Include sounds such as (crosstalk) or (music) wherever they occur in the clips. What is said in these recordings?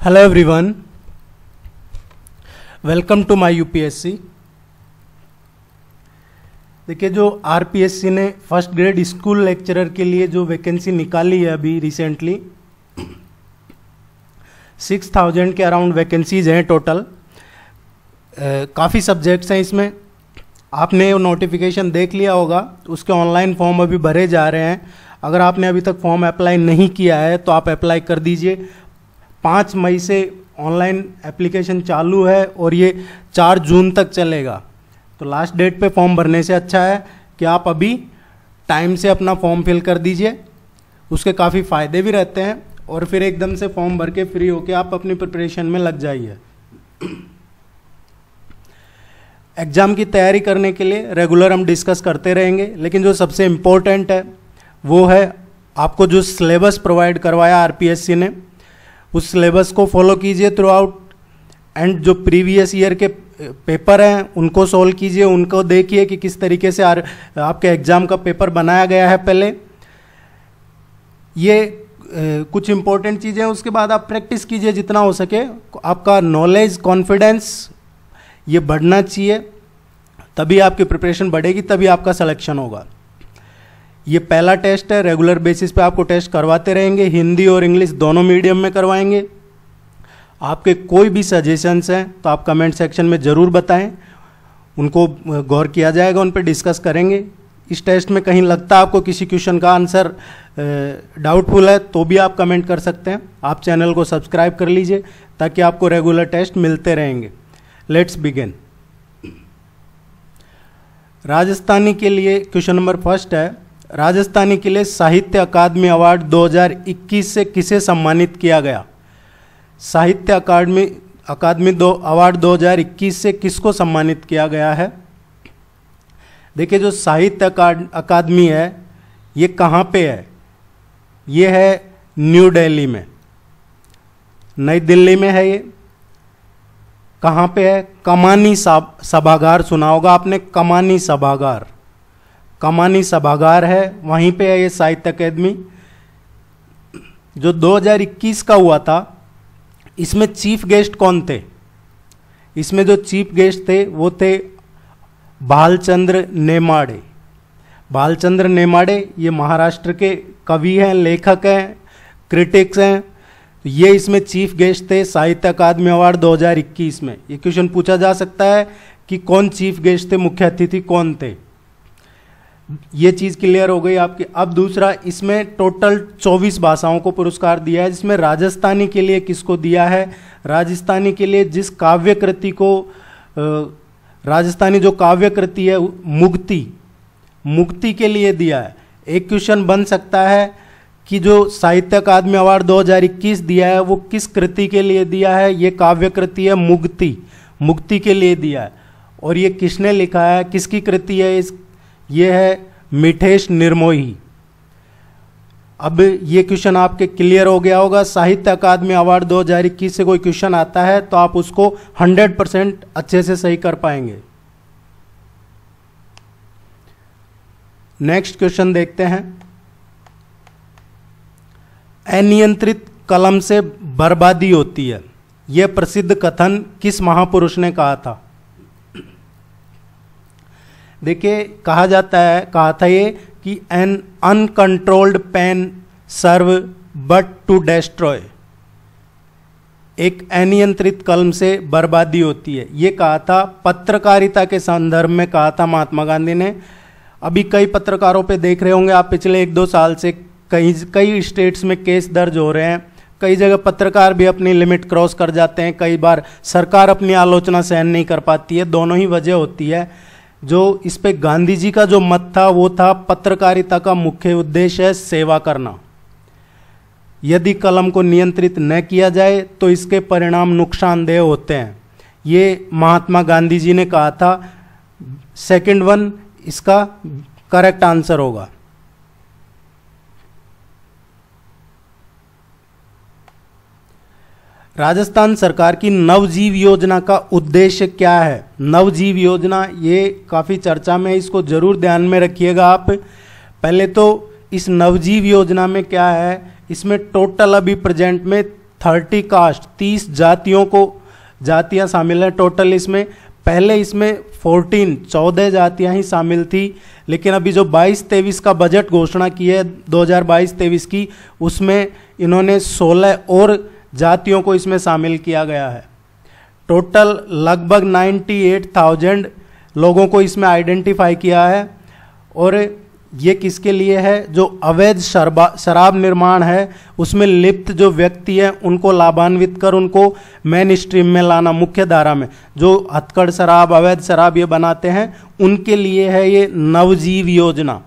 Hello everyone welcome to my UPSC देखिए, जो RPSC ने फ़र्स्ट ग्रेड स्कूल लेक्चरर के लिए जो वैकेंसी निकाली है अभी रिसेंटली सिक्स थाउज़ेंड के अराउंड वैकेंसीज हैं टोटल काफ़ी सब्जेक्ट्स हैं इसमें। आपने नोटिफिकेशन देख लिया होगा, उसके ऑनलाइन फॉर्म अभी भरे जा रहे हैं। अगर आपने अभी तक फॉर्म अप्लाई नहीं किया है तो आप अप्लाई कर दीजिए। पाँच मई से ऑनलाइन एप्लीकेशन चालू है और ये चार जून तक चलेगा। तो लास्ट डेट पे फॉर्म भरने से अच्छा है कि आप अभी टाइम से अपना फॉर्म फिल कर दीजिए। उसके काफ़ी फ़ायदे भी रहते हैं और फिर एकदम से फॉर्म भर के फ्री होके आप अपनी प्रिपरेशन में लग जाइए। एग्ज़ाम की तैयारी करने के लिए रेगुलर हम डिस्कस करते रहेंगे, लेकिन जो सबसे इम्पोर्टेंट है, वो है आपको जो सिलेबस प्रोवाइड करवाया आरपीएससी ने उस सिलेबस को फॉलो कीजिए थ्रू आउट एंड जो प्रीवियस ईयर के पेपर हैं उनको सॉल्व कीजिए उनको देखिए कि किस तरीके से आर, आपके एग्ज़ाम का पेपर बनाया गया है पहले. ये ए, कुछ इंपॉर्टेंट चीज़ें उसके बाद आप प्रैक्टिस कीजिए जितना हो सके. आपका नॉलेज कॉन्फिडेंस ये बढ़ना चाहिए. तभी आपकी प्रिपरेशन बढ़ेगी तभी आपका सिलेक्शन होगा. ये पहला टेस्ट है रेगुलर बेसिस पे आपको टेस्ट करवाते रहेंगे, हिंदी और इंग्लिश दोनों मीडियम में करवाएँगे। आपके कोई भी सजेशंस हैं तो आप कमेंट सेक्शन में ज़रूर बताएँ। उनको गौर किया जाएगा, उन पर डिस्कस करेंगे। इस टेस्ट में कहीं लगता है आपको किसी क्वेश्चन का आंसर डाउटफुल है तो भी आप कमेंट कर सकते हैं। आप चैनल को सब्सक्राइब कर लीजिए, ताकि आपको रेगुलर टेस्ट मिलते रहेंगे। लेट्स बिगिन राजस्थानी के लिए क्वेश्चन नंबर फ़र्स्ट है राजस्थानी के लिए साहित्य अकादमी अवार्ड 2021 से किसे सम्मानित किया गया? साहित्य अकादमी अकादमी दो, अवार्ड 2021 से किसको सम्मानित किया गया है? देखिए, जो साहित्य अकादमी है, ये कहाँ पे है? ये है न्यू दिल्ली में। नई दिल्ली में है ये। कहाँ पे है? कमानी सभागार, सुना होगा आपने, कमानी सभागार। कमानी सभागार है, वहीं पे है ये साहित्य अकेदमी, जो 2021 का हुआ था। इसमें चीफ गेस्ट कौन थे? इसमें जो चीफ गेस्ट थे, वो थे बालचंद्र नेमाड़े। बालचंद्र नेमाड़े ये महाराष्ट्र के कवि हैं, लेखक हैं क्रिटिक्स हैं। तो ये इसमें चीफ गेस्ट थे साहित्य अकादमी अवार्ड 2021 में। ये क्वेश्चन पूछा जा सकता है कि कौन चीफ गेस्ट थे, मुख्य अतिथि कौन थे? ये चीज़ क्लियर हो गई आपकी। अब दूसरा, इसमें टोटल 24 भाषाओं को पुरस्कार दिया है, जिसमें राजस्थानी के लिए किसको दिया है? राजस्थानी के लिए जिस काव्य कृति को राजस्थानी जो काव्य कृति है, मुक्ति मुक्ति के लिए दिया है। एक क्वेश्चन बन सकता है कि जो साहित्य अकादमी अवार्ड 2021 दिया है, वो किस कृति के लिए दिया है? ये काव्य कृति है मुक्ति मुक्ति के लिए दिया है। और ये किसने लिखा है? किसकी कृति है इस ये है मिठेश निर्मोही। अब ये क्वेश्चन आपके क्लियर हो गया होगा। साहित्य अकादमी अवार्ड 2021 से कोई क्वेश्चन आता है तो आप उसको 100 परसेंट अच्छे से सही कर पाएँगे। नेक्स्ट क्वेश्चन देखते हैं। अनियंत्रित कलम से बर्बादी होती है। यह प्रसिद्ध कथन किस महापुरुष ने कहा था? देखिए, कहा जाता है, कहा था ये कि an uncontrolled pen serve but to destroy एक अनियंत्रित कलम से बर्बादी होती है। ये कहा था, पत्रकारिता के संदर्भ में कहा था महात्मा गांधी ने। अभी कई पत्रकारों पे देख रहे होंगे आप, पिछले एक दो साल से कई कई स्टेट्स में केस दर्ज हो रहे हैं। कई जगह पत्रकार भी अपनी लिमिट क्रॉस कर जाते हैं। कई बार सरकार अपनी आलोचना सहन नहीं कर पाती है। दोनों ही वजह होती है। जो इस पे गांधी जी का जो मत था, वो था पत्रकारिता का मुख्य उद्देश्य है सेवा करना। यदि कलम को नियंत्रित न किया जाए तो इसके परिणाम नुकसानदेह होते हैं। ये महात्मा गांधी जी ने कहा था। सेकंड वन, इसका करेक्ट आंसर होगा। राजस्थान सरकार की नवजीव योजना का उद्देश्य क्या है? नवजीव योजना, ये काफ़ी चर्चा में इसको ज़रूर ध्यान में रखिएगा आप। पहले तो इस नवजीव योजना में क्या है? इसमें टोटल अभी प्रेजेंट में थर्टी कास्ट, तीस जातियों को, जातियाँ शामिल हैं टोटल इसमें। पहले इसमें फोर्टीन, चौदह जातियाँ ही शामिल थी, लेकिन अभी जो बाईस तेईस का बजट घोषणा की है, दो हज़ार बाईस तेईस की, उसमें इन्होंने सोलह और जातियों को इसमें शामिल किया गया है। टोटल लगभग नाइन्टी एट थाउज़ेंड लोगों को इसमें आइडेंटिफाई किया है और ये किसके लिए है? जो अवैध शराब निर्माण है, उसमें लिप्त जो व्यक्ति हैं, उनको लाभान्वित कर उनको मेन स्ट्रीम में लाना, मुख्य धारा में। जो हथकड़ शराब, अवैध शराब ये बनाते हैं, उनके लिए है ये नवजीव योजना।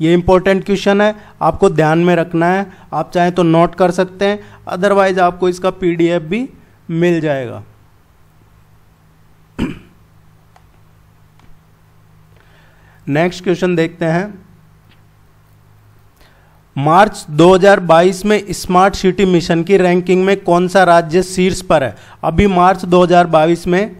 ये इंपॉर्टेंट क्वेश्चन है, आपको ध्यान में रखना है, आप चाहें तो नोट कर सकते हैं अदरवाइज़ आपको इसका पीडीएफ भी मिल जाएगा। (clears throat) नेक्स्ट क्वेश्चन देखते हैं। मार्च 2022 में स्मार्ट सिटी मिशन की रैंकिंग में कौन सा राज्य शीर्ष पर है? अभी मार्च 2022 में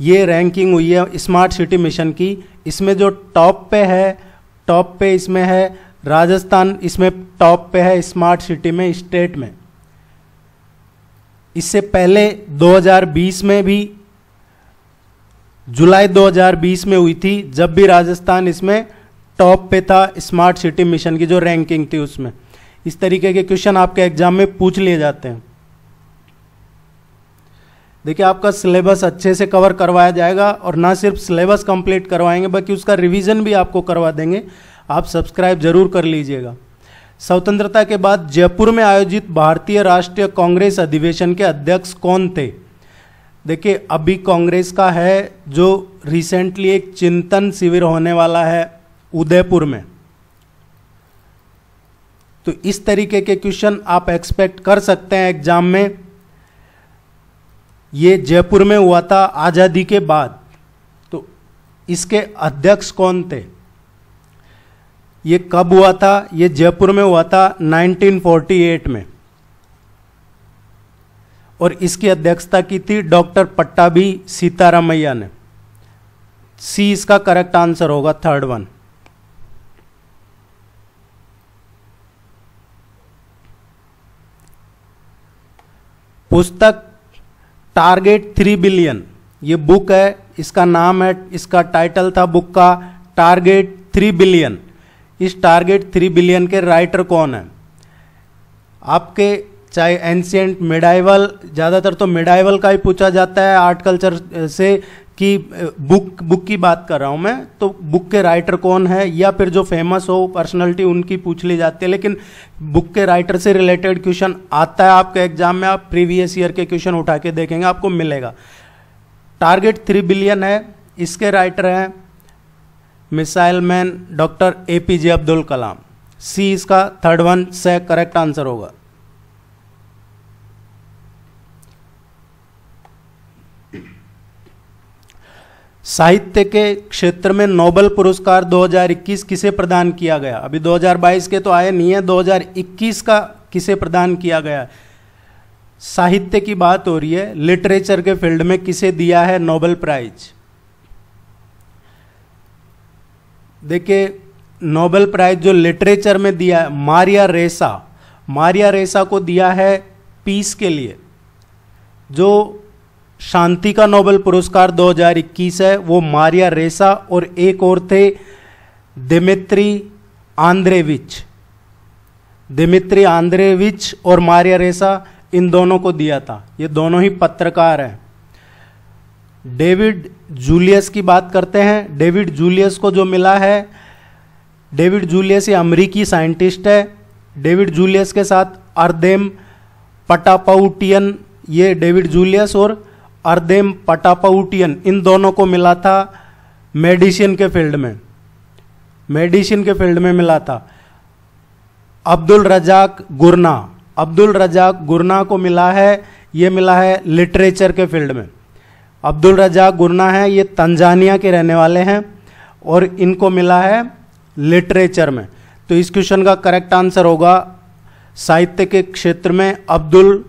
ये रैंकिंग हुई है स्मार्ट सिटी मिशन की। इसमें जो टॉप पे है टॉप पे इसमें है, राजस्थान इसमें टॉप पे है, स्मार्ट सिटी में, स्टेट में। इससे पहले 2020 में भी, जुलाई 2020 में हुई थी, जब भी राजस्थान इसमें टॉप पे था, स्मार्ट सिटी मिशन की जो रैंकिंग थी उसमें। इस तरीके के क्वेश्चन आपके एग्ज़ाम में पूछ लिए जाते हैं। देखिए, आपका सिलेबस अच्छे से कवर करवाया जाएगा और ना सिर्फ़ सिलेबस कंप्लीट करवाएँगे, बल्कि उसका रिवीजन भी आपको करवा देंगे। आप सब्सक्राइब ज़रूर कर लीजिएगा। स्वतंत्रता के बाद जयपुर में आयोजित भारतीय राष्ट्रीय कांग्रेस अधिवेशन के अध्यक्ष कौन थे? देखिए, अभी कांग्रेस का है जो रिसेंटली एक चिंतन शिविर होने वाला है उदयपुर में। तो इस तरीके के क्वेश्चन आप एक्सपेक्ट कर सकते हैं एग्ज़ाम में। ये जयपुर में हुआ था आज़ादी के बाद। तो इसके अध्यक्ष कौन थे? ये कब हुआ था? ये जयपुर में हुआ था 1948 में। और इसकी अध्यक्षता की थी डॉक्टर पट्टाभी सीतारामैया ने। सी इसका करेक्ट आंसर होगा, थर्ड वन। पुस्तक टारगेट थ्री बिलियन। ये बुक है, इसका नाम है, इसका टाइटल था बुक का, टारगेट थ्री बिलियन। इस टारगेट थ्री बिलियन के राइटर कौन है? आपके, चाहे एंशियंट मेडाइवल, ज़्यादातर तो मेडाइवल का ही पूछा जाता है, आर्ट कल्चर से कि बुक बुक की बात कर रहा हूँ मैं तो बुक के राइटर कौन है, या फिर जो फ़ेमस हो पर्सनैलिटी उनकी पूछ ली जाती है, लेकिन बुक के राइटर से रिलेटेड क्वेश्चन आता है आपके एग्ज़ाम में, आप प्रीवियस ईयर के क्वेश्चन उठा के देखेंगे, आपको मिलेगा। टारगेट थ्री बिलियन है, इसके राइटर हैं missile man doctor A P J Abdul Kalam. C इसका थर्ड वन से करेक्ट आंसर होगा। साहित्य के क्षेत्र में नोबल पुरस्कार 2021 किसे प्रदान किया गया? अभी 2022 के तो आए नहीं है 2021 का किसे प्रदान किया गया? साहित्य की बात हो रही है, लिटरेचर के फ़ील्ड में किसे दिया है नोबल प्राइज? देखिए, नोबल प्राइज जो लिटरेचर में दिया है, मारिया रेसा। मारिया रेसा को दिया है पीस के लिए, जो शांति का नोबेल पुरस्कार 2021 है, वो मारिया रेसा और एक और थे दिमित्री आंद्रेविच। दिमित्री आंद्रेविच और मारिया रेसा इन दोनों को दिया था। ये दोनों ही पत्रकार हैं। डेविड जूलियस की बात करते हैं। डेविड जूलियस को जो मिला है, डेविड जूलियस ये अमरीकी साइंटिस्ट है। डेविड जूलियस के साथ अर्देम पटापाउटियन, ये डेविड जूलियस और अर्देम पटापाउटियन, इन दोनों को मिला था मेडिसिन के फ़ील्ड में। मेडिसिन के फ़ील्ड में मिला था। अब्दुल रजाक गुरना। अब्दुल रजाक गुरना को मिला है, ये मिला है लिटरेचर के फ़ील्ड में। अब्दुल रजाक गुरना है, ये तंजानिया के रहने वाले हैं, और इनको मिला है लिटरेचर में। तो इस क्वेश्चन का करेक्ट आंसर होगा साहित्य के क्षेत्र में अब्दुल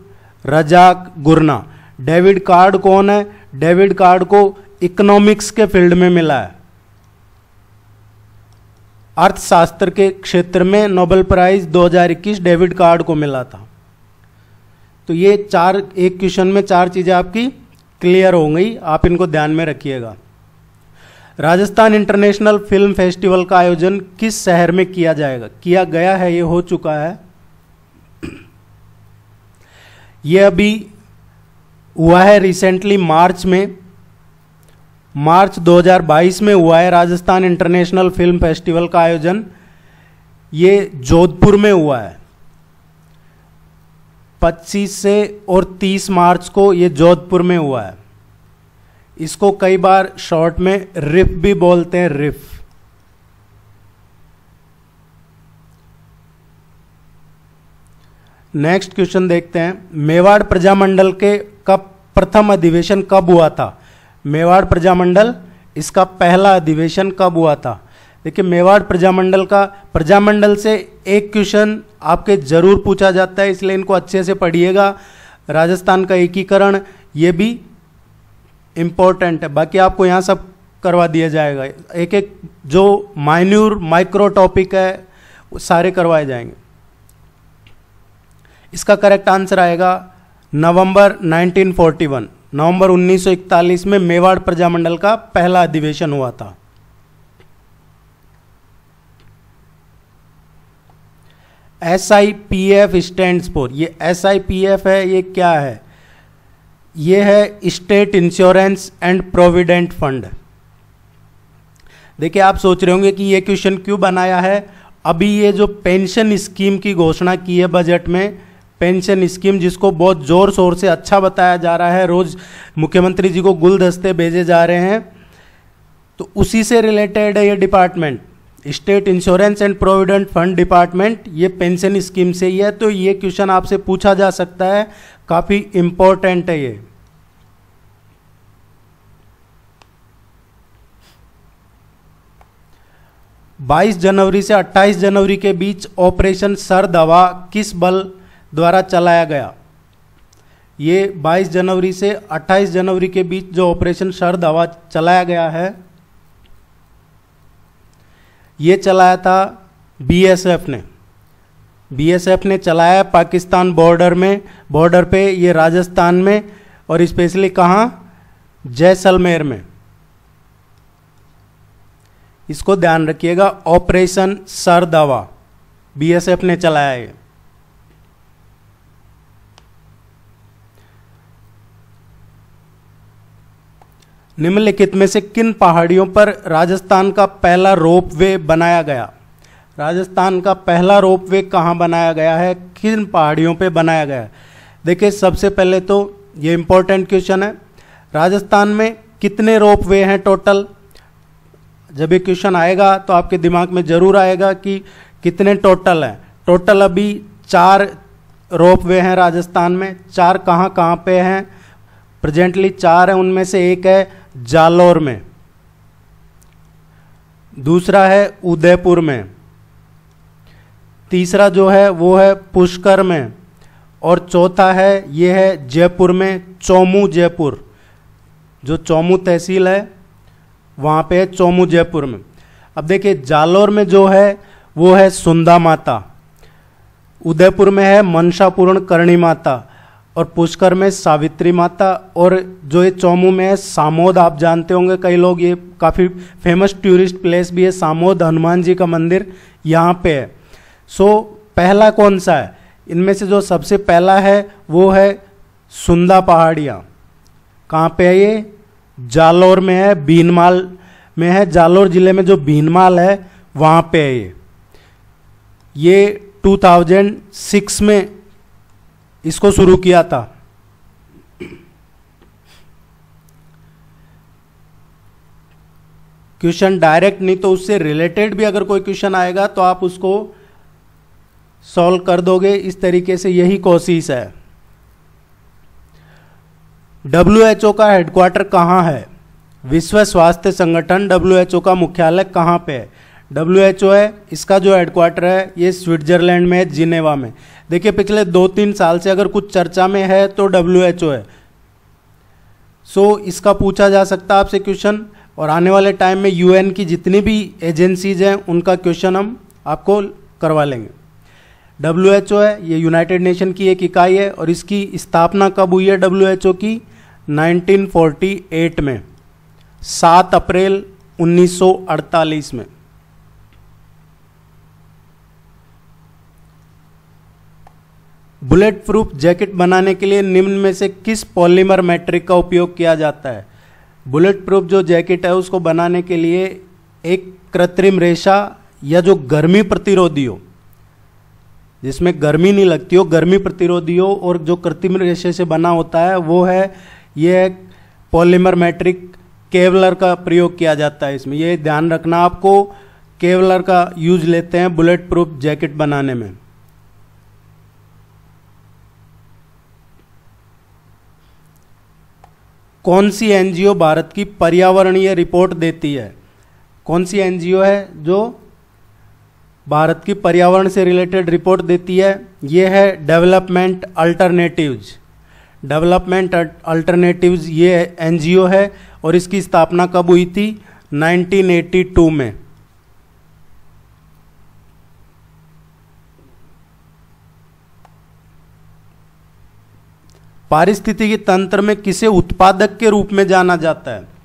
रजाक गुरना। डेविड कार्ड कौन है? डेविड कार्ड को इकोनॉमिक्स के फ़ील्ड में मिला है। अर्थशास्त्र के क्षेत्र में नोबेल प्राइज 2021 डेविड कार्ड को मिला था। तो ये चार, एक क्वेश्चन में चार चीज़ें आपकी क्लियर हो गई। आप इनको ध्यान में रखिएगा। राजस्थान इंटरनेशनल फ़िल्म फेस्टिवल का आयोजन किस शहर में किया जाएगा? किया गया है, ये हो चुका है। ये अभी हुआ है रिसेंटली मार्च में। मार्च 2022 में हुआ है राजस्थान इंटरनेशनल फ़िल्म फेस्टिवल का आयोजन। ये जोधपुर में हुआ है। 25 से और 30 मार्च को ये जोधपुर में हुआ है। इसको कई बार शॉर्ट में रिफ भी बोलते हैं रिफ नेक्स्ट क्वेश्चन देखते हैं। मेवाड़ प्रजामंडल के कब प्रथम अधिवेशन कब हुआ था? मेवाड़ प्रजामंडल, इसका पहला अधिवेशन कब हुआ था? देखिए, मेवाड़ प्रजामंडल का, प्रजामंडल से एक क्वेश्चन आपके ज़रूर पूछा जाता है, इसलिए इनको अच्छे से पढ़िएगा। राजस्थान का एकीकरण, ये भी इम्पोर्टेंट है। बाकी आपको यहाँ सब करवा दिया जाएगा। एक एक जो माइन्यूर माइक्रो टॉपिक है, वो सारे करवाए जाएँगे। इसका करेक्ट आंसर आएगा नवंबर 1941 नवंबर 1941 में मेवाड़ प्रजामंडल का पहला अधिवेशन हुआ था। S I P F stand for ये एस आई पी एफ़ है, ये क्या है? ये है state insurance and provident fund देखिए, आप सोच रहे होंगे कि ये क्वेश्चन क्यों बनाया है? अभी ये जो पेंशन स्कीम की घोषणा की है बजट में पेंशन स्कीम जिसको बहुत ज़ोर शोर से अच्छा बताया जा रहा है, रोज मुख्यमंत्री जी को गुलदस्ते भेजे जा रहे हैं। तो उसी से रिलेटेड है ये department state insurance and provident fund department ये पेंशन स्कीम से ही है। तो ये क्वेश्चन आपसे पूछा जा सकता है, काफ़ी इंपॉर्टेंट है ये। बाईस जनवरी से 28 जनवरी के बीच ऑपरेशन सर दवा किस बल द्वारा चलाया गया। ये 22 जनवरी से 28 जनवरी के बीच जो ऑपरेशन शरद हवा चलाया गया है, ये चलाया था बीएसएफ ने। बीएसएफ ने चलाया पाकिस्तान बॉर्डर में, बॉर्डर पे ये राजस्थान में और स्पेशली कहाँ? जैसलमेर में। इसको ध्यान रखिएगा, ऑपरेशन सर दवा बीएसएफ ने चलाया है निम्नलिखित में से किन पहाड़ियों पर राजस्थान का पहला रोप वे बनाया गया? राजस्थान का पहला रोप वे कहाँ बनाया गया है? किन पहाड़ियों पे बनाया गया है? देखिए, सबसे पहले तो ये इम्पोर्टेंट क्वेश्चन है। राजस्थान में कितने रोप वे हैं टोटल जब ये क्वेश्चन आएगा तो आपके दिमाग में ज़रूर आएगा कि कितने टोटल हैं। टोटल अभी चार रोप वे हैं राजस्थान में। चार कहाँ कहाँ पे हैं? प्रेजेंटली चार हैं, उनमें से एक है जालौर में। दूसरा है उदयपुर में। तीसरा जो है, वो है पुष्कर में। और चौथा है, ये है जयपुर में, चौमू जयपुर। जो चौमू तहसील है, वहाँ पे है चौमू जयपुर में। अब देखिए, जालौर में जो है, वो है सुंदा माता। उदयपुर में है मनसापूर्ण करणी माता। और पुष्कर में सावित्री माता और जो ये चौमू में है, सामोद, आप जानते होंगे कई लोग, ये काफ़ी फ़ेमस टूरिस्ट प्लेस भी है, सामोद, हनुमान जी का मंदिर यहाँ पे है। सो पहला कौन सा है? इनमें से जो सबसे पहला है, वो है सुंदा पहाड़ियाँ। कहाँ पे है ये? जालौर में है, भीनमाल में है। जालौर ज़िले में जो भीनमाल है, वहाँ पे है ये। ये 2006 में इसको शुरू किया था। क्वेश्चन डायरेक्ट नहीं तो उससे रिलेटेड भी अगर कोई क्वेश्चन आएगा तो आप उसको सॉल्व कर दोगे। इस तरीके से यही कोशिश है। डब्ल्यू का हेडक्वार्टर कहाँ है? विश्व स्वास्थ्य संगठन डब्ल्यू का मुख्यालय कहाँ पे है? डब्ल्यू है, इसका जो हेडक्वार्टर है, ये स्विट्जरलैंड में है, जिनेवा में। देखिए पिछले दो तीन साल से अगर कुछ चर्चा में है तो डब्ल्यू है। सो so, इसका पूछा जा सकता है आपसे क्वेश्चन और आने वाले टाइम में यूएन की जितनी भी एजेंसीज हैं उनका क्वेश्चन हम आपको करवा लेंगे। डब्ल्यू एच ओ है ये यूनाइटेड नेशन की एक इकाई है और इसकी स्थापना कब हुई है डब्ल्यू एच ओ की? 1948 में 7 अप्रैल 1948 में। बुलेट प्रूफ जैकेट बनाने के लिए निम्न में से किस पॉलीमर मैट्रिक का उपयोग किया जाता है? बुलेट प्रूफ जो जैकेट है, उसको बनाने के लिए एक कृत्रिम रेशा या जो गर्मी प्रतिरोधी हो, जिसमें गर्मी नहीं लगती हो, गर्मी प्रतिरोधी हो, और जो कृत्रिम रेशे से बना होता है, वो है, ये पॉलीमर मैट्रिक केवलर का प्रयोग किया जाता है इसमें। ये ध्यान रखना, आपको केवलर का यूज़ लेते हैं बुलेट प्रूफ जैकेट बनाने में। कौन सी एनजीओ भारत की पर्यावरणीय रिपोर्ट देती है? कौन सी एनजीओ है जो भारत की पर्यावरण से रिलेटेड रिपोर्ट देती है? ये है डेवलपमेंट अल्टरनेटिव्स। डेवलपमेंट अल्टरनेटिव्स ये एनजीओ है और इसकी स्थापना कब हुई थी? 1982 में। पारिस्थितिकी तंत्र में किसे उत्पादक के रूप में जाना जाता है?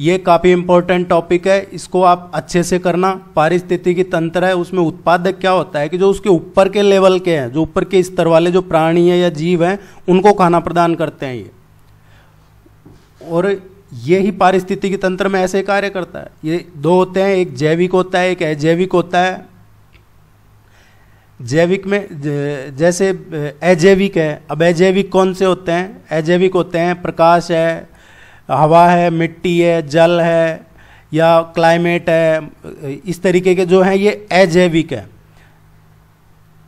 ये काफ़ी इंपॉर्टेंट टॉपिक है, इसको आप अच्छे से करना। पारिस्थितिकी तंत्र है, उसमें उत्पादक क्या होता है कि जो उसके ऊपर के लेवल के हैं, जो ऊपर के स्तर वाले जो प्राणी है या जीव हैं, उनको खाना प्रदान करते हैं ये। और ये ही पारिस्थितिकी तंत्र में ऐसे कार्य करता है। ये दो होते हैं, एक जैविक होता है, एक अजैविक होता है। जैविक में जैसे अजैविक है। अब अजैविक कौन से होते हैं? अजैविक होते हैं, प्रकाश है, हवा है, मिट्टी है, जल है, या क्लाइमेट है, इस तरीके के जो हैं, ये अजैविक है।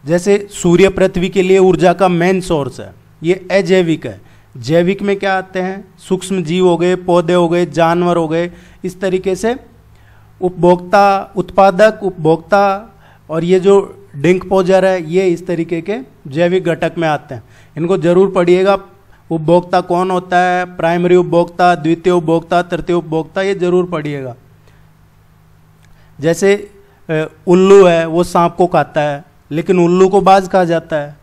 जैसे सूर्य पृथ्वी के लिए ऊर्जा का मेन सोर्स है, ये अजैविक है। जैविक में क्या आते हैं? सूक्ष्म जीव हो गए, पौधे हो गए, जानवर हो गए, इस तरीके से उपभोक्ता, उत्पादक, उपभोक्ता और ये जो डिंक पोजर है, ये इस तरीके के जैविक घटक में आते हैं। इनको ज़रूर पढ़िएगा। उपभोक्ता कौन होता है? प्राइमरी उपभोक्ता, द्वितीय उपभोक्ता, तृतीय उपभोक्ता, ये ज़रूर पढ़िएगा। जैसे उल्लू है, वो सांप को खाता है, लेकिन उल्लू को बाज कहा जाता है।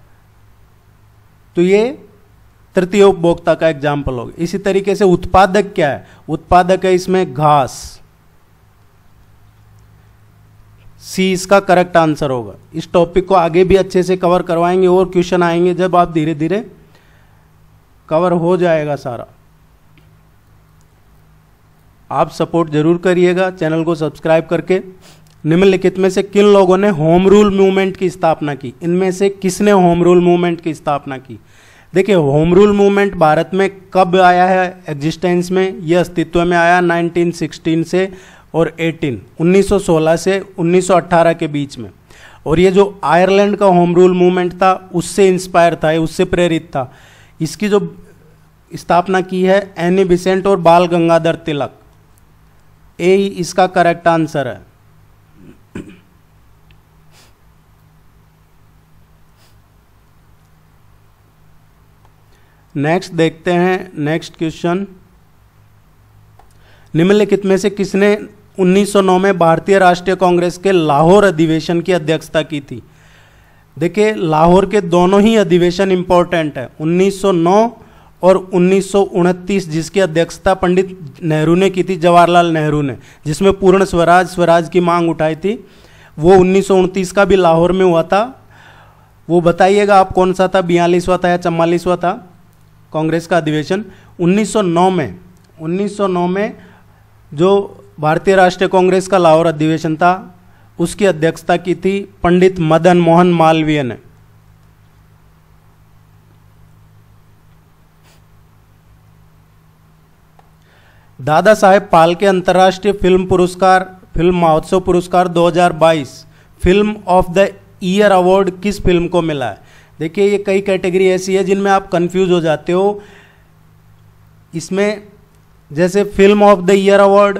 तो ये तृतीय उपभोक्ता का एग्ज़ाम्पल होगा इसी तरीके से उत्पादक क्या है? उत्पादक है इसमें घास। सी इसका करेक्ट आंसर होगा। इस टॉपिक को आगे भी अच्छे से कवर करवाएँगे और क्वेश्चन आएँगे जब आप धीरे धीरे कवर हो जाएगा सारा। आप सपोर्ट ज़रूर करिएगा चैनल को सब्सक्राइब करके। निम्नलिखित में से किन लोगों ने होम रूल मूवमेंट की स्थापना की? इनमें से किसने होम रूल मूवमेंट की स्थापना की? देखिए होम रूल मूवमेंट भारत में कब आया है? एग्जिस्टेंस में, यह अस्तित्व में आया 1916 से और 18 1916 से 1918 के बीच में। और ये जो आयरलैंड का होम रूल मूवमेंट था, उससे इंस्पायर था उससे प्रेरित था। इसकी जो स्थापना की है, एनी बिसेंट और बाल गंगाधर तिलक। ए इसका करेक्ट आंसर है। नेक्स्ट देखते हैं, नेक्स्ट क्वेश्चन। निम्नलिखित में से किसने 1909 में भारतीय राष्ट्रीय कांग्रेस के लाहौर अधिवेशन की अध्यक्षता की थी। देखिए, लाहौर के दोनों ही अधिवेशन इंपॉर्टेंट है 1909 और उन्नीस सौ उनतीस, जिसकी अध्यक्षता पंडित नेहरू ने की थी, जवाहरलाल नेहरू ने, जिसमें पूर्ण स्वराज स्वराज की मांग उठाई थी। वो उन्नीस सौ उनतीस का भी लाहौर में हुआ था। वो बताइएगा आप कौन सा था, बयालीसवा था या चवालीसवा था कांग्रेस का अधिवेशन? 1909 में 1909 में जो भारतीय राष्ट्रीय कांग्रेस का लाहौर अधिवेशन था। उसकी अध्यक्षता की थी पंडित मदन मोहन मालवीय ने। दादा साहेब फाल्के अंतर्राष्ट्रीय फ़िल्म पुरस्कार, फ़िल्म महोत्सव पुरस्कार 2022 film of the year award किस फ़िल्म को मिला है? देखिए, ये कई कैटेगरी ऐसी है जिनमें आप कंफ्यूज हो जाते हो। इसमें जैसे film of the year award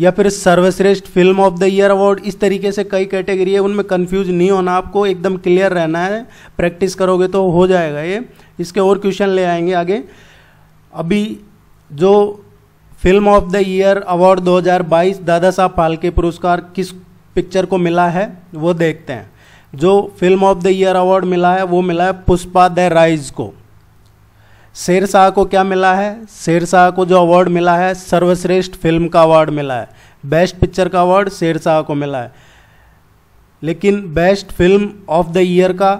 या फिर सर्वश्रेष्ठ film of the year award इस तरीके से कई कैटेगरी है, उनमें कंफ्यूज नहीं होना आपको, एकदम क्लियर रहना है। प्रैक्टिस करोगे तो हो जाएगा ये। इसके और क्वेश्चन ले आएँगे आगे। अभी जो film of the year award 2022 Dada Saheb Phalke पुरस्कार किस पिक्चर को मिला है, वो देखते हैं। जो film of the year award मिला है, वो मिला है पुष्पा द राइज को। शेरशाह को क्या मिला है? शेरशाह को जो अवार्ड मिला है, सर्वश्रेष्ठ फ़िल्म का अवार्ड मिला है। बेस्ट पिक्चर का अवार्ड शेरशाह को मिला है। लेकिन best film of the year का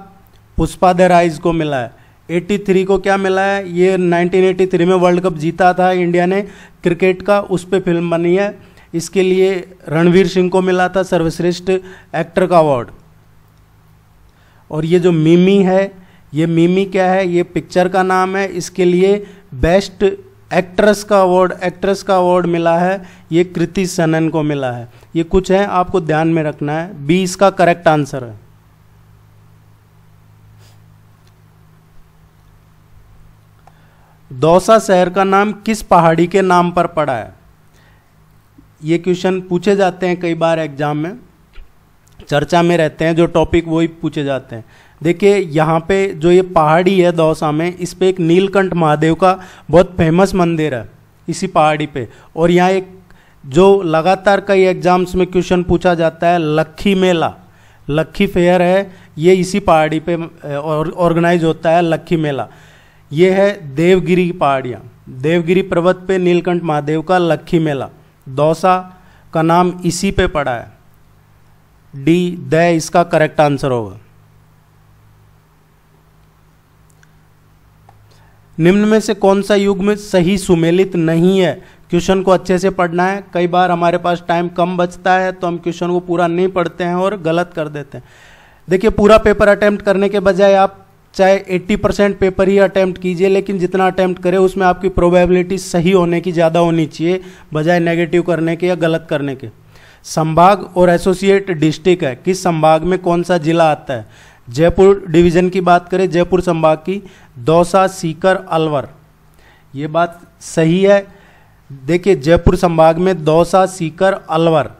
पुष्पा द राइज को मिला है। 83 को क्या मिला है? ये 1983 में वर्ल्ड कप जीता था इंडिया ने। क्रिकेट का उस पर फ़िल्म बनी है। इसके लिए रणवीर सिंह को मिला था सर्वश्रेष्ठ एक्टर का अवार्ड और ये जो मिमी है ये मिमी क्या है? ये पिक्चर का नाम है। इसके लिए बेस्ट एक्ट्रेस का अवार्ड एक्ट्रेस का अवार्ड मिला है। ये कृति सनन को मिला है। ये कुछ है, आपको ध्यान में रखना है। बी इसका करेक्ट आंसर है। दौसा शहर का नाम किस पहाड़ी के नाम पर पड़ा है? ये क्वेश्चन पूछे जाते हैं कई बार एग्ज़ाम में। चर्चा में रहते हैं, जो टॉपिक वही पूछे जाते हैं। देखिए, यहाँ पे जो ये पहाड़ी है दौसा में, इस पर एक नीलकंठ महादेव का बहुत फ़ेमस मंदिर है, इसी पहाड़ी पे। और यहाँ एक, जो लगातार कई एग्ज़ाम्स में क्वेश्चन पूछा जाता है, लक्खी मेला। लक्खी फेयर है, ये इसी पहाड़ी पे ऑर्गेनाइज होता है, लक्खी मेला। ये है देवगिरी की पहाड़ियाँ। देवगिरी पर्वत पे नीलकंठ महादेव का लक्खी मेला। दौसा का नाम इसी पे पड़ा है। डी, द, इसका करेक्ट आंसर होगा। निम्न में से कौन सा युग में सही सुमेलित नहीं है? क्वेश्चन को अच्छे से पढ़ना है। कई बार हमारे पास टाइम कम बचता है तो हम क्वेश्चन को पूरा नहीं पढ़ते हैं और गलत कर देते हैं। देखिए, पूरा पेपर अटेम्प्ट करने के बजाय आप चाहे 80 परसेंट पेपर ही अटैम्प्ट कीजिए, लेकिन जितना अटैम्प्ट करें, उसमें आपकी प्रोबेबिलिटी सही होने की ज़्यादा होनी चाहिए, बजाय नेगेटिव करने के या गलत करने के। संभाग और एसोसिएट डिस्ट्रिक्ट है। किस संभाग में कौन सा जिला आता है? जयपुर डिवीज़न की बात करें, जयपुर संभाग की, दौसा, सीकर, अलवर। ये बात सही है। देखिए, जयपुर संभाग में दौसा, सीकर, अलवर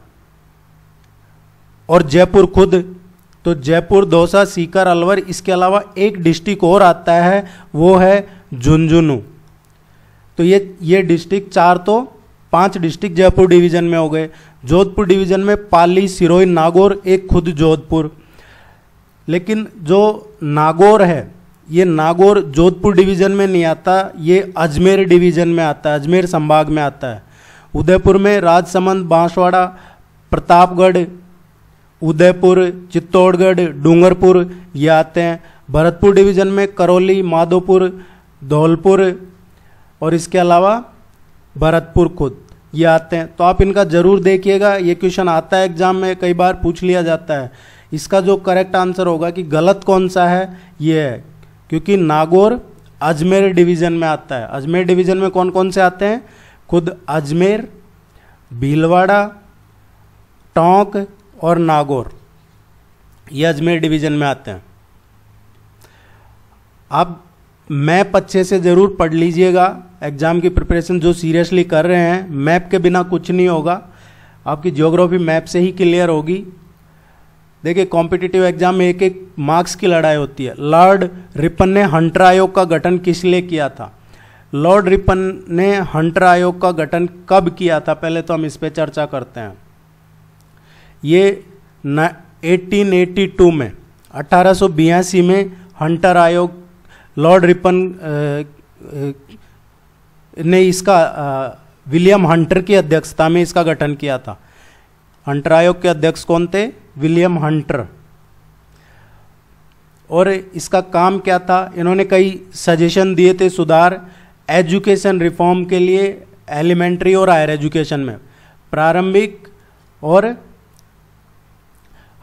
और जयपुर खुद। तो जयपुर, दौसा, सीकर, अलवर, इसके अलावा एक डिस्ट्रिक्ट और आता है, वो है झुंझुनू। तो ये ये डिस्ट्रिक्ट चार तो पाँच डिस्ट्रिक्ट जयपुर डिवीज़न में हो गए। जोधपुर डिवीज़न में पाली, सिरोही, नागौर, एक खुद जोधपुर। लेकिन जो नागौर है, ये नागौर जोधपुर डिवीज़न में नहीं आता, ये अजमेर डिवीज़न में आता है, अजमेर संभाग में आता है। उदयपुर में राजसमंद, बांसवाड़ा, प्रतापगढ़, उदयपुर, चित्तौड़गढ़, डूंगरपुर ये आते हैं। भरतपुर डिवीज़न में करौली, माधोपुर, धौलपुर और इसके अलावा भरतपुर खुद ये आते हैं। तो आप इनका ज़रूर देखिएगा, ये क्वेश्चन आता है एग्ज़ाम में, कई बार पूछ लिया जाता है। इसका जो करेक्ट आंसर होगा कि गलत कौन सा है, ये है। क्योंकि नागौर अजमेर डिवीज़न में आता है। अजमेर डिवीज़न में कौन कौन से आते हैं? खुद अजमेर, भीलवाड़ा, टोंक और नागौर। ये अजमेर डिवीज़न में आते हैं। आप मैप अच्छे से ज़रूर पढ़ लीजिएगा। एग्ज़ाम की प्रिपरेशन जो सीरियसली कर रहे हैं, मैप के बिना कुछ नहीं होगा। आपकी जियोग्राफी मैप से ही क्लियर होगी। देखिए कॉम्पिटिटिव एग्ज़ाम में एक एक मार्क्स की लड़ाई होती है। लॉर्ड रिपन ने हंटर आयोग का गठन किस लिए किया था? लॉर्ड रिपन ने हंटर आयोग का गठन कब किया था? पहले तो हम इस पर चर्चा करते हैं। ये न 1882 में, अठारह में हंटर आयोग लॉर्ड रिपन ने इसका विलियम हंटर की अध्यक्षता में इसका गठन किया था। हंटर आयोग के अध्यक्ष कौन थे? William Hunter. और इसका काम क्या था? इन्होंने कई सजेशन दिए थे सुधार एजुकेशन रिफॉर्म के लिए एलिमेंट्री और हायर एजुकेशन में प्रारंभिक और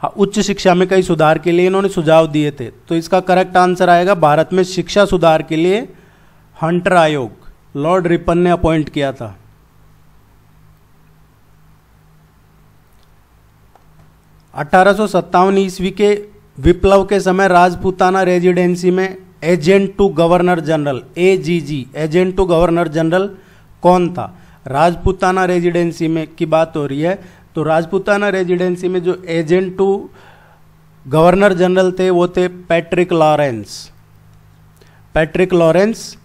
हाँ, उच्च शिक्षा में कई सुधार के लिए इन्होंने सुझाव दिए थे। तो इसका करेक्ट आंसर आएगा भारत में शिक्षा सुधार के लिए हंटर आयोग लॉर्ड रिपन ने अपॉइंट किया था। अठारह सौ सत्तावन ईस्वी के विप्लव के समय राजपूताना रेजिडेंसी में agent to governor general AGG agent to governor general कौन था? राजपूताना रेजिडेंसी में की बात हो रही है तो राजपूताना रेजिडेंसी में जो एजेंट टू गवर्नर जनरल थे, वो थे Patrick Lawrence. Patrick Lawrence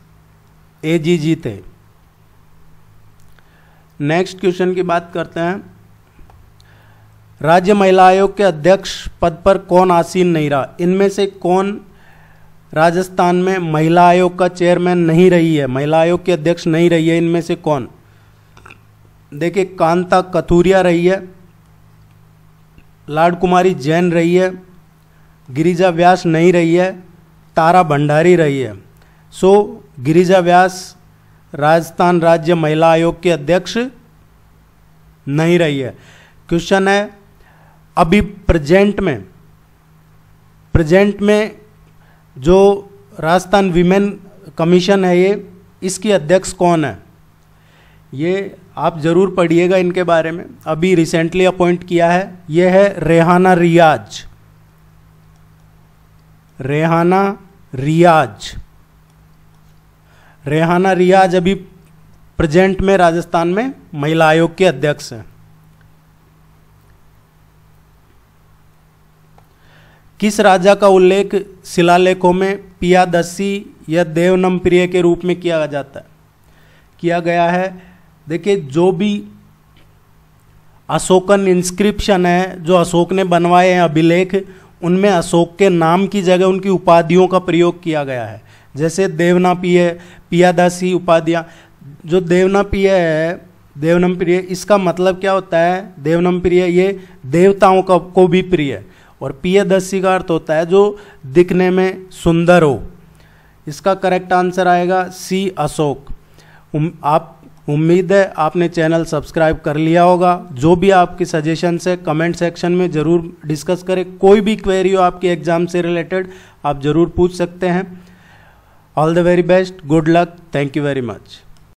AGG थे। नेक्स्ट क्वेश्चन की बात करते हैं। राज्य महिला आयोग के अध्यक्ष पद पर कौन आसीन नहीं रहा? इनमें से कौन राजस्थान में महिला आयोग का चेयरमैन नहीं रही है? महिला आयोग की अध्यक्ष नहीं रही है, इनमें से कौन? देखिए, कांता कथूरिया रही है, लाड कुमारी जैन रही है, गिरिजा व्यास नहीं रही है, तारा भंडारी रही है। सो, गिरिजा व्यास राजस्थान राज्य महिला आयोग के अध्यक्ष नहीं रही है। क्वेश्चन है अभी प्रेजेंट में प्रेजेंट में जो राजस्थान विमेन कमीशन है ये, इसकी अध्यक्ष कौन है? ये आप ज़रूर पढ़िएगा इनके बारे में। अभी रिसेंटली अपॉइंट किया है, ये है रेहाना रियाज। रेहाना रियाज। रेहाना रियाज अभी प्रेजेंट में राजस्थान में महिला आयोग के अध्यक्ष हैं। किस राजा का उल्लेख शिलालेखों में पियादसी या देवनम प्रिय के रूप में किया जाता है? किया गया है। देखिए, जो भी अशोकन इंस्क्रिप्शन है, जो अशोक ने बनवाए हैं अभिलेख, उनमें अशोक के नाम की जगह उनकी उपाधियों का प्रयोग किया गया है। जैसे देवना पिय पियादासी उपाधियाँ। जो देवना पिय है देवनम प्रिय इसका मतलब क्या होता है? देवनम प्रिय ये देवताओं का, को भी प्रिय और पियदसी का अर्थ होता है जो दिखने में सुंदर हो। इसका करेक्ट आंसर आएगा सी अशोक। उम, आप उम्मीद है आपने चैनल सब्सक्राइब कर लिया होगा। जो भी आपकी सजेशन है कमेंट सेक्शन में ज़रूर डिस्कस करें। कोई भी क्वेरी हो आपके एग्ज़ाम से रिलेटेड आप ज़रूर पूछ सकते हैं। All the very best good luck thank you very much